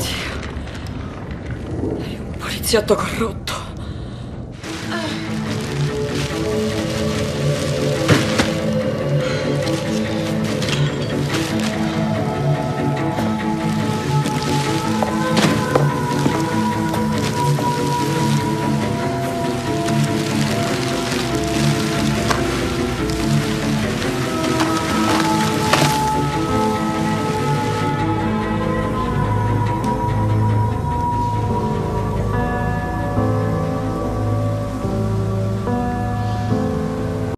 Dio. Sei un poliziotto corrotto.